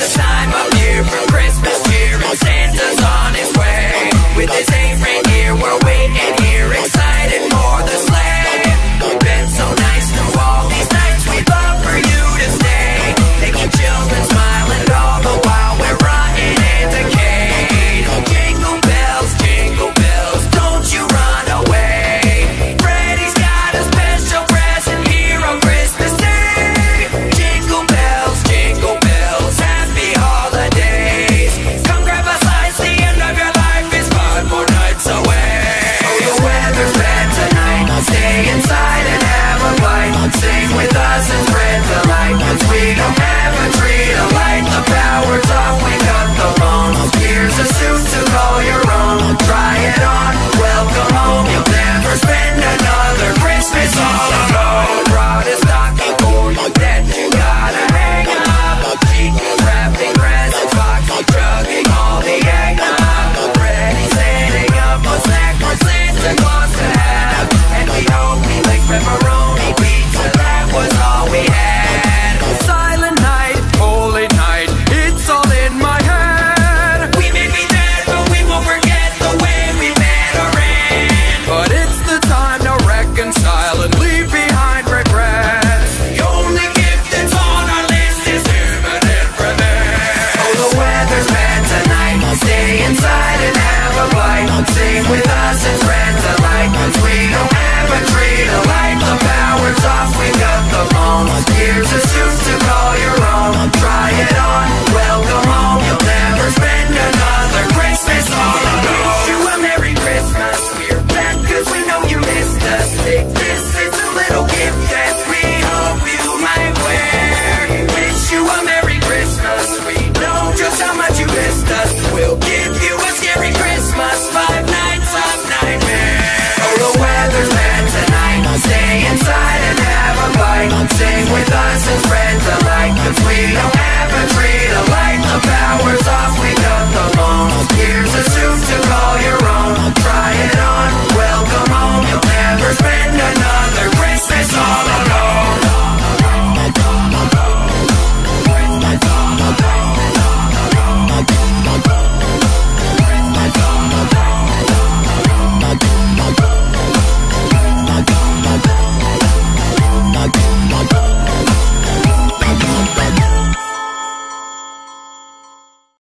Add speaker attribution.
Speaker 1: the time I'm here.